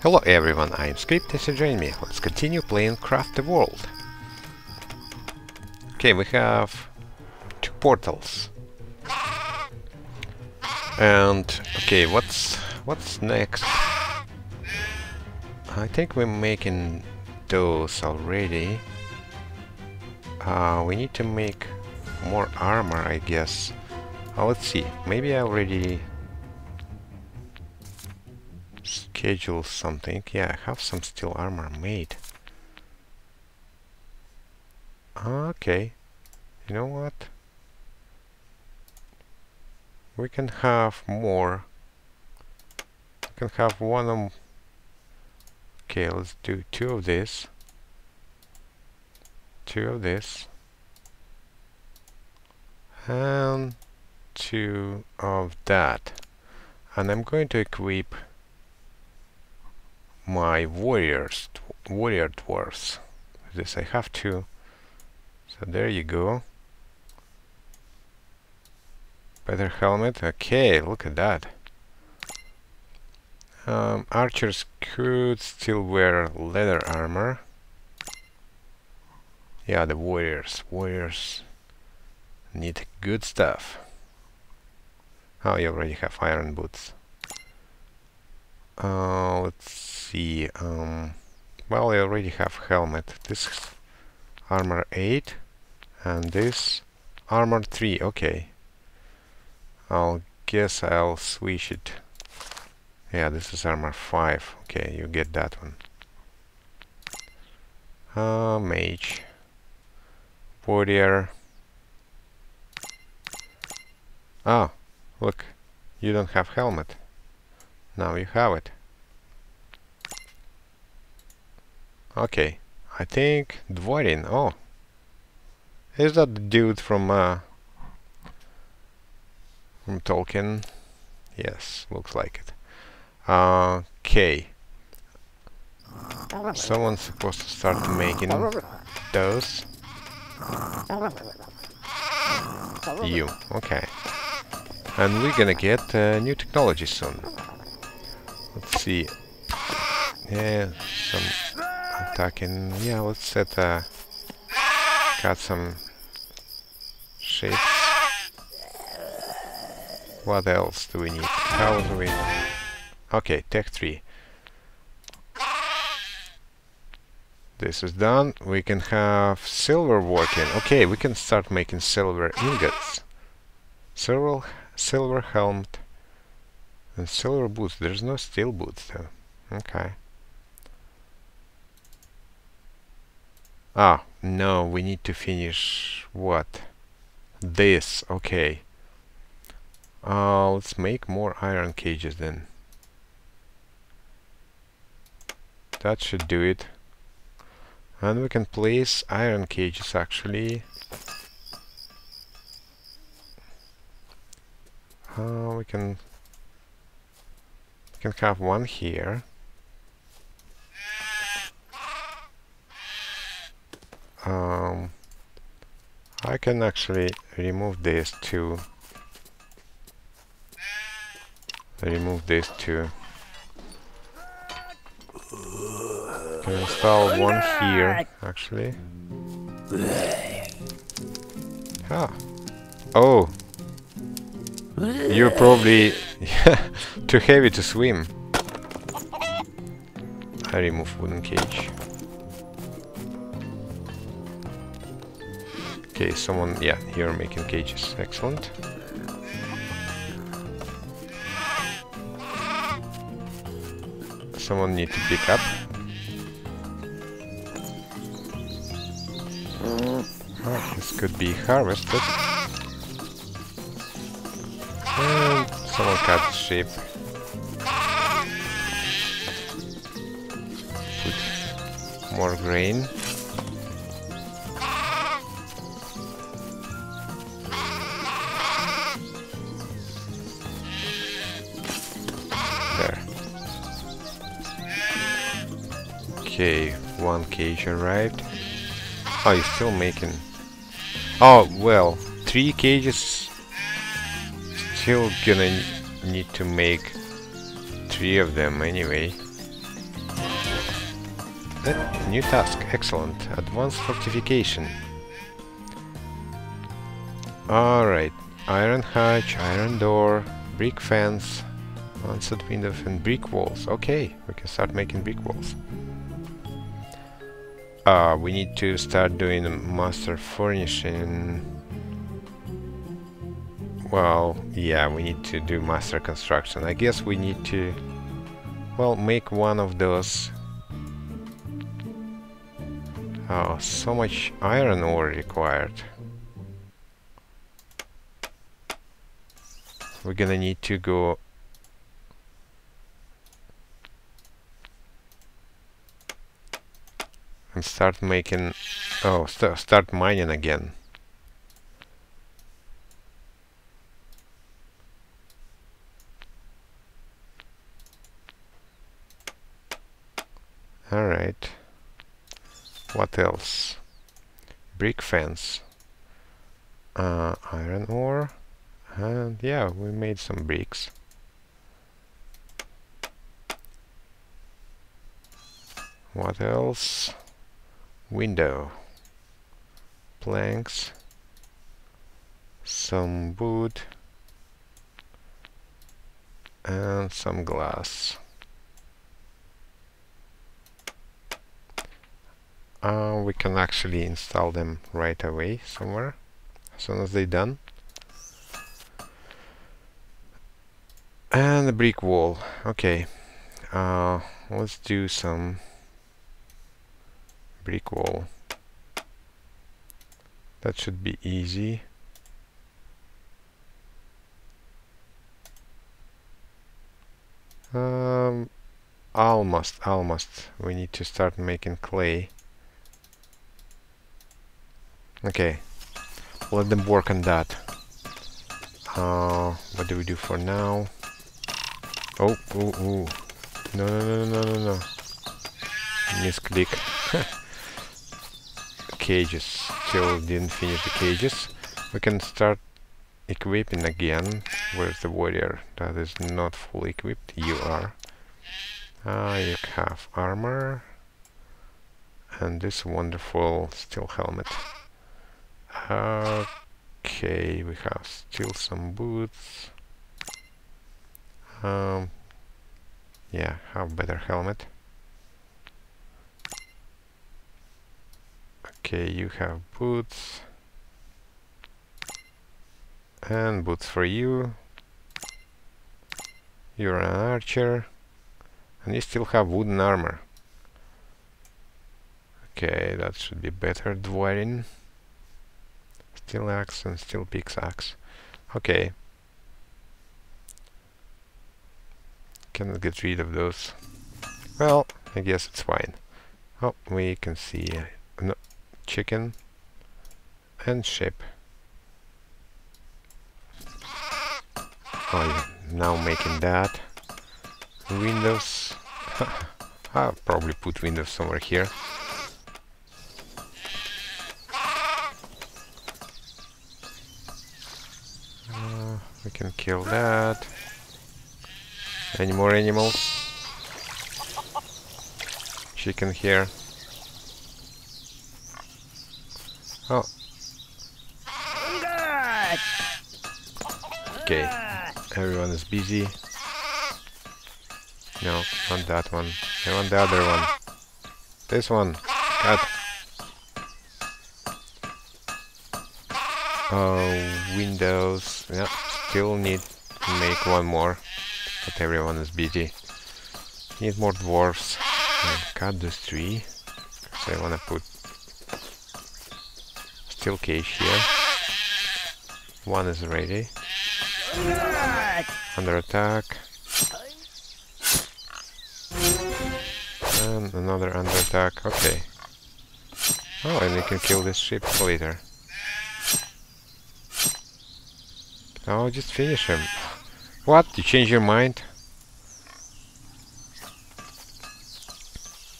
Hello everyone, I'm Scrip and join me. Let's continue playing Craft the World. Okay, we have two portals. And okay, what's what's next? I think we're making those already. Uh, we need to make more armor, I guess. Uh, let's see. Maybe I already schedule something. Yeah, I have some steel armor made. Okay. You know what? We can have more. We can have one of... Okay, let's do two of this. Two of this. And two of that. And I'm going to equip my warriors, warrior dwarfs. This I have to. So there you go. Better helmet. Okay, look at that. Um, archers could still wear leather armor. Yeah, the warriors. Warriors need good stuff. Oh, you already have iron boots. Uh, let's see. Um, well, I already have helmet. This armor 8 and this armor 3. Okay. I'll guess I'll switch it. Yeah, this is armor 5. Okay, you get that one. Uh, mage. Warrior. Ah, look. You don't have helmet. Now you have it. Okay, I think Dvorin. Oh, is that the dude from uh, from Tolkien? Yes, looks like it. Okay. Someone's supposed to start making those. You, okay. And we're gonna get uh, new technology soon. Let's see. Yeah, some attacking. Yeah, let's set uh, got some shapes. What else do we need? How do we? Okay, tech three. This is done. We can have silver working. Okay, we can start making silver ingots. Silver, silver helmet, and silver boots. There's no steel boots though. Okay. Ah, no, we need to finish what? This, okay. Uh, let's make more iron cages then. That should do it. And we can place iron cages actually. Uh, we can can have one here. um, I can actually remove this too remove this too can install one here actually. Ah. Oh you're probably too heavy to swim I remove wooden cage Okay, someone, yeah, here making cages. Excellent. Someone need to pick up. This could be harvested. Someone cut sheep. Put more grain. There. Okay, one cage arrived. Oh, you're still making... Oh, well, three cages... Still gonna need to make three of them anyway. That new task, excellent. Advanced fortification. Alright, iron hatch, iron door, brick fence, lancet windows and brick walls. Okay, we can start making brick walls. Uh, we need to start doing master furnishing. Well, yeah, we need to do master construction. I guess we need to, well, make one of those. Oh, so much iron ore required. We're gonna need to go and start making oh st start mining again alright what else? Brick fence uh, iron ore and yeah we made some bricks. What else? Window planks some wood and some glass uh, we can actually install them right away somewhere as soon as they're done and a brick wall okay uh, let's do some brick wall. That should be easy. Um, almost, almost. We need to start making clay. Okay, let them work on that. Uh, what do we do for now? Oh, ooh, ooh. No, no, no, no, no, no. Misclick. cages. Still didn't finish the cages. We can start equipping again. Where's the warrior? That is not fully equipped. You are. Ah, you have armor. And this wonderful steel helmet. Okay, we have still some boots. Um, yeah, have better helmet. Okay, you have boots. And boots for you. You're an archer. And you still have wooden armor. Okay, that should be better, Dwarin. Steel axe and steel pickaxe. Okay. Cannot get rid of those. Well, I guess it's fine. Oh, we can see... Uh, no, chicken and ship. Oh, now making that. Windows. I'll probably put Windows somewhere here. We can kill that. Any more animals? Chicken here. Oh. Okay, everyone is busy. No, not that one. I want the other one. This one. Cut. Oh, Windows. Yeah, still need to make one more. But everyone is busy. Need more dwarfs. cut this tree. So I wanna put steel cage here. One is ready. Under attack. And another under attack. Okay. Oh, and we can kill this ship later. Oh, just finish him. What? You change your mind?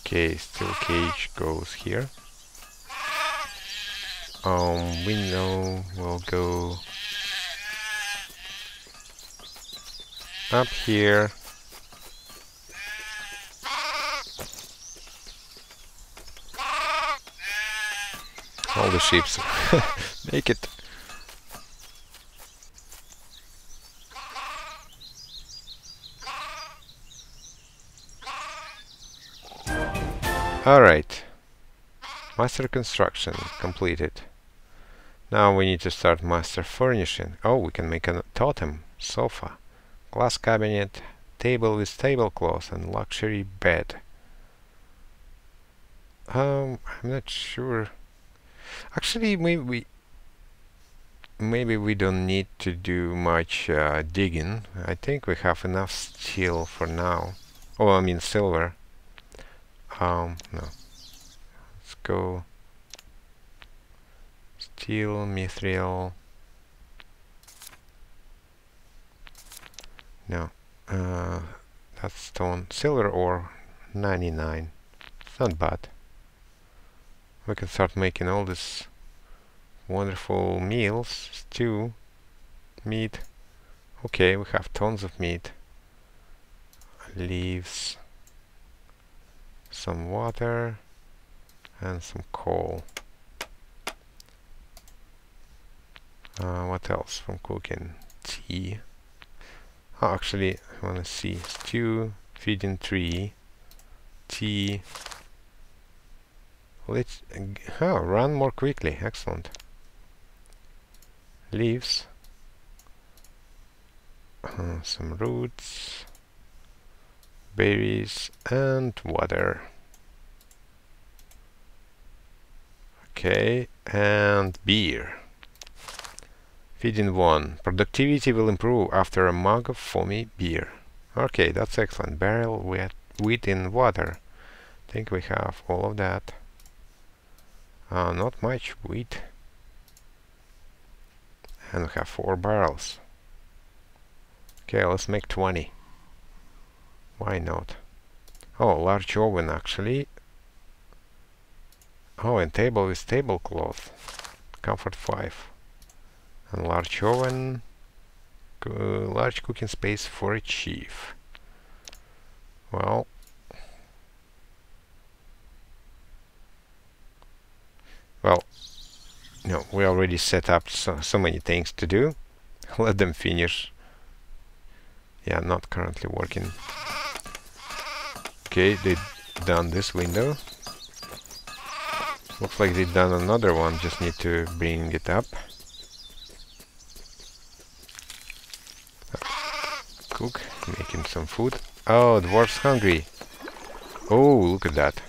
Okay, steel cage goes here um, window will go up here All the ships. Make it. Alright. Master construction completed. Now we need to start master furnishing. Oh, we can make a totem, sofa, glass cabinet, table with tablecloth and luxury bed. Um, I'm not sure. Actually, maybe we maybe we don't need to do much uh, digging. I think we have enough steel for now. Oh, I mean silver. Um, no. Let's go steel, mithril. No. Uh, that's stone. Silver ore, 99. It's not bad we can start making all these wonderful meals, stew, meat. Okay, we have tons of meat. Leaves, some water, and some coal. Uh, what else from cooking? Tea. Oh, actually, I want to see stew, feeding tree, tea, Let's oh, run more quickly. Excellent. Leaves. Uh, some roots. Berries and water. Okay, and beer. Feeding 1. Productivity will improve after a mug of foamy beer. Okay, that's excellent. Barrel wet wheat in water. I think we have all of that. Uh, not much wheat. And we have four barrels. Okay, let's make 20. Why not? Oh, large oven actually. Oh, and table with tablecloth. Comfort 5. And large oven. large cooking space for a chief. Well, Well, no, we already set up so, so many things to do. Let them finish. Yeah, not currently working. Okay, they've done this window. Looks like they've done another one, just need to bring it up. Cook, making some food. Oh, dwarf's hungry. Oh, look at that.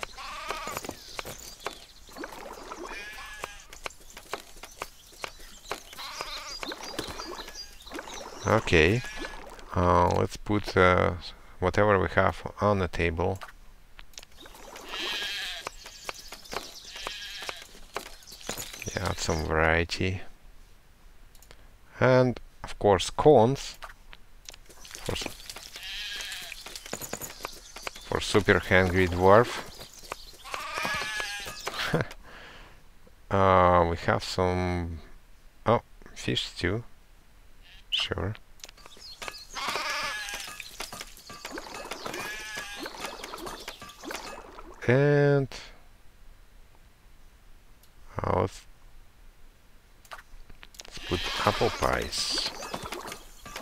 Okay. Uh, let's put uh, whatever we have on the table. Yeah, add some variety. And, of course, cones. For, for super hungry dwarf. uh, we have some... Oh, fish too. Sure. And uh, let's, let's put apple pies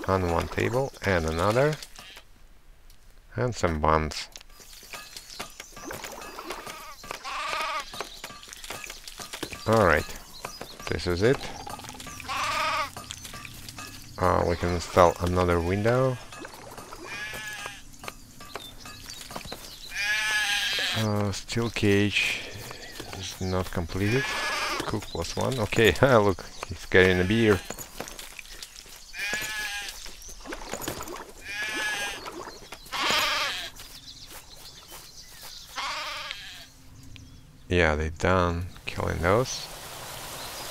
on one table and another and some buns. Alright, this is it. Uh, we can install another window. Uh, steel cage is not completed. Cook plus one. Okay, look, carrying a beer. Yeah, they done killing those.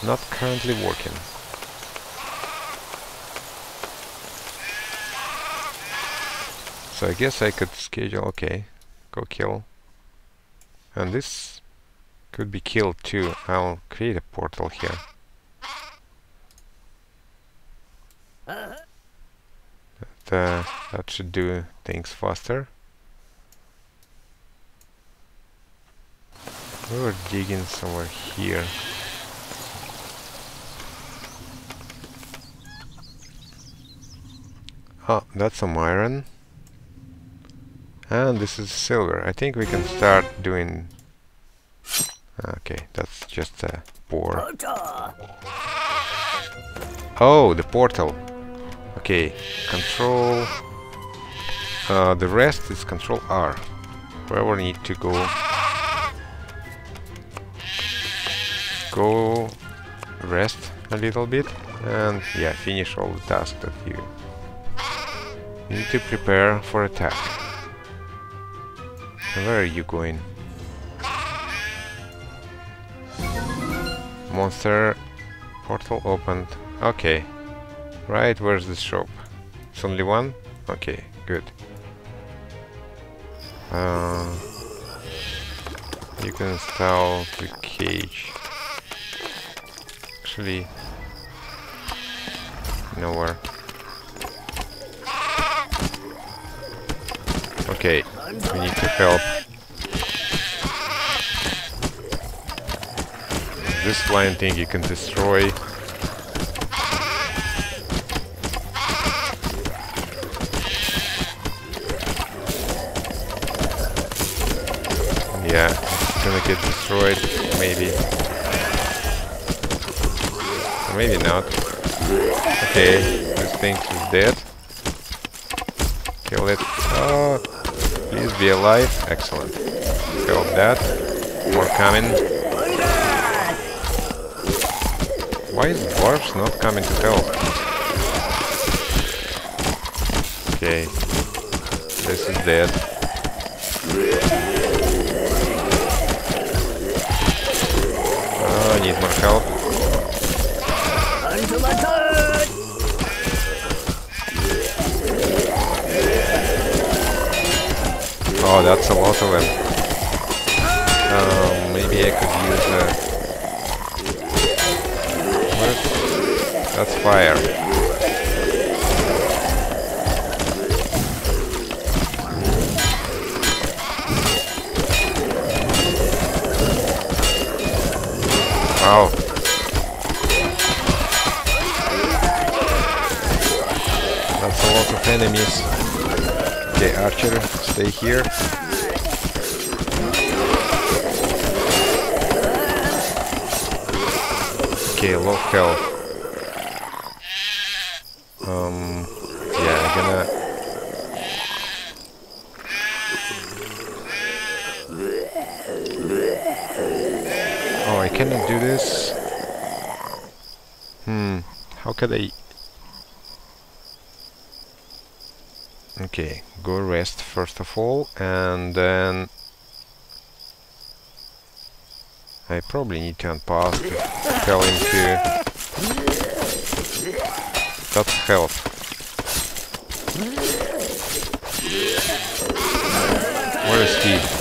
Not currently working. So I guess I could schedule, okay, go kill. And this could be killed too. I'll create a portal here. uh, that should do things faster. We were digging somewhere here. Oh, that's some iron. And this is silver. I think we can start doing... Ah, okay, that's just uh, a bore. Oh, the portal. Okay, control... Uh, the rest is control R. We need to go... Go... Rest a little bit. And yeah, finish all the tasks that you need to prepare for attack. Where are you going? Monster portal opened. Okay. Right, where's the shop? It's only one? Okay, good. Uh, you can install the cage. Actually, nowhere. Okay, we need to help. This flying thing you can destroy. Yeah, it's gonna get destroyed, maybe. Or maybe not. Okay, this thing is dead. Kill it. Oh, please be alive. Excellent. Kill that. More coming. Why is dwarves not coming to help? Okay. This is dead. Need more help. Oh, that's a lot of them. Um, maybe I could use a... That's fire. Wow. That's a lot of enemies. Okay, Archer, stay here. Okay, low health. Um, yeah, I'm gonna... Oh, I do this. Hmm, how could I... Okay, go rest first of all, and then... I probably need to unpause to tell him to... That's health. Where is he?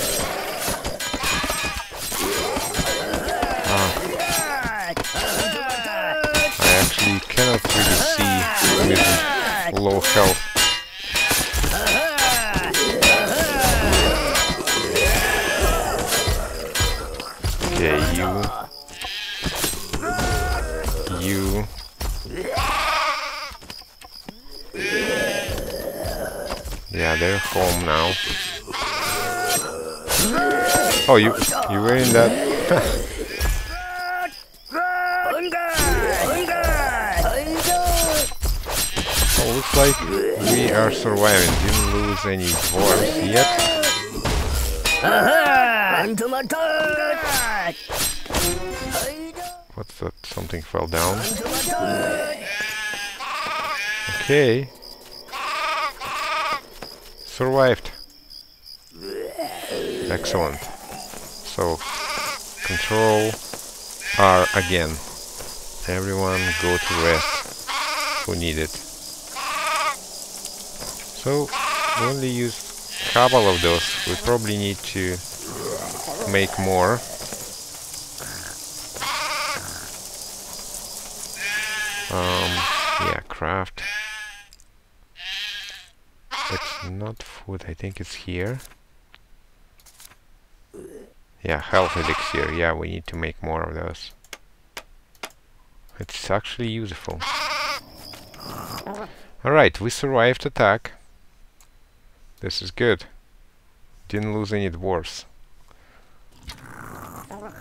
Cannot really see with low health. Okay, you. You. Yeah, they're home now. Oh, you you were in that. like we are surviving. Didn't lose any dwarves yet. What's that? Something fell down. Okay. Survived. Excellent. So, control R again. Everyone go to rest who need it. So, we only used a couple of those. We probably need to make more. Um, yeah, craft. It's not food, I think it's here. Yeah, health elixir. Yeah, we need to make more of those. It's actually useful. Alright, we survived attack. This is good. Didn't lose any dwarfs.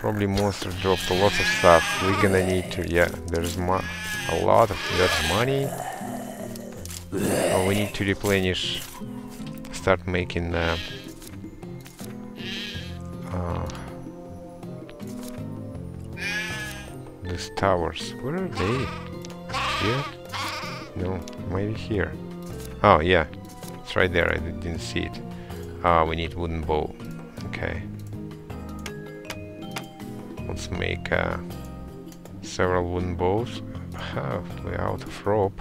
Probably monster dropped a lot of stuff. We're gonna need to, yeah, there's a lot of, that's money. Oh, we need to replenish, start making uh, uh, these towers. Where are they? Here? No, maybe here. Oh, yeah. Right there. I didn't see it. Ah, we need wooden bow. Okay. Let's make uh, several wooden bows. Oh, we're out of rope.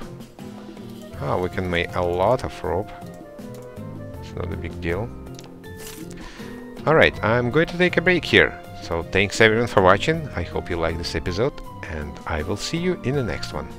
Ah, we can make a lot of rope. It's not a big deal. Alright, I'm going to take a break here. So thanks everyone for watching. I hope you liked this episode and I will see you in the next one.